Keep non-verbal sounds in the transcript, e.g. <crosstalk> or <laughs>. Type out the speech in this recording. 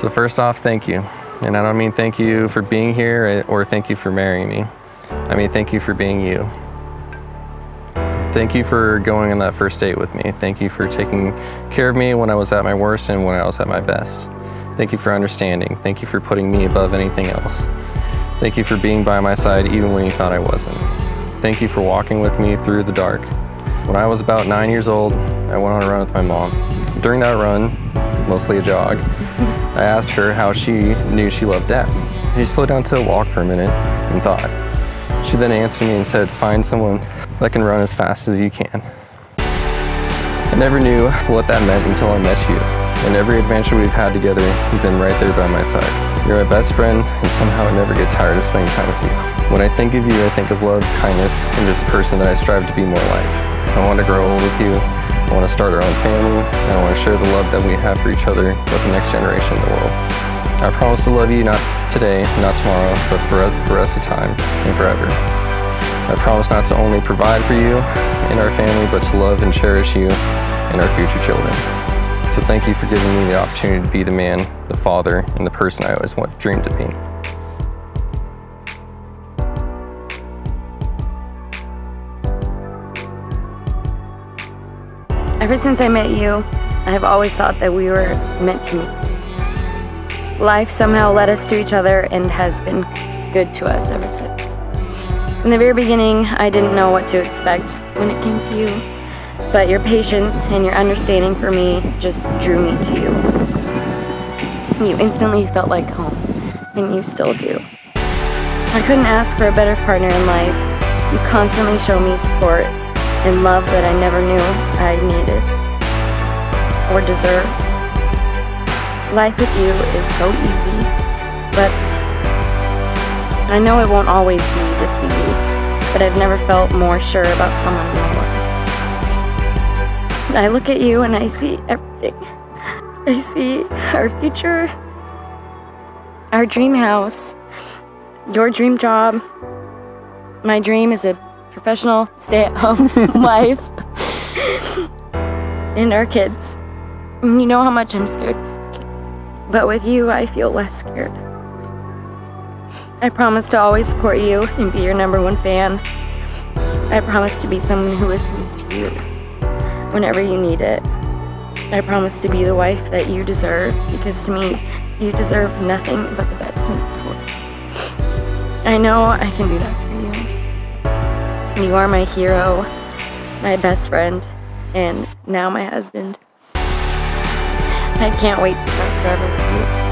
So first off, thank you. And I don't mean thank you for being here eh, or thank you for marrying me. I mean thank you for being you. Thank you for going on that first date with me. Thank you for taking care of me when I was at my worst and when I was at my best. Thank you for understanding. Thank you for putting me above anything else. Thank you for being by my side even when you thought I wasn't. Thank you for walking with me through the dark. When I was about nine years old, I went on a run with my mom. During that run, mostly a jog, I asked her how she knew she loved dad. She slowed down to a walk for a minute and thought. She then answered me and said, find someone that can run as fast as you can. I never knew what that meant until I met you. And every adventure we've had together, you've been right there by my side. You're my best friend, and somehow I never get tired of spending time with you. When I think of you, I think of love, kindness, and just a person that I strive to be more like. I want to grow old with you. I want to start our own family, and I want to share the love that we have for each other with the next generation in the world. I promise to love you not today, not tomorrow, but for, for the rest of time and forever. I promise not to only provide for you and our family, but to love and cherish you and our future children. So thank you for giving me the opportunity to be the man, the father, and the person I always dreamed to be. Ever since I met you, I have always thought that we were meant to meet. Life somehow led us to each other and has been good to us ever since. In the very beginning, I didn't know what to expect when it came to you but your patience and your understanding for me just drew me to you. You instantly felt like home, and you still do. I couldn't ask for a better partner in life. You constantly show me support and love that I never knew I needed or deserved. Life with you is so easy, but I know it won't always be this easy, but I've never felt more sure about someone in my life. I look at you and I see everything. I see our future, our dream house, your dream job. My dream is a professional stay at home wife, <laughs> <laughs> and our kids. You know how much I'm scared but with you, I feel less scared. I promise to always support you and be your number one fan. I promise to be someone who listens to you whenever you need it. I promise to be the wife that you deserve because to me, you deserve nothing but the best in this world. I know I can do that for you. You are my hero, my best friend, and now my husband. I can't wait to start forever with you.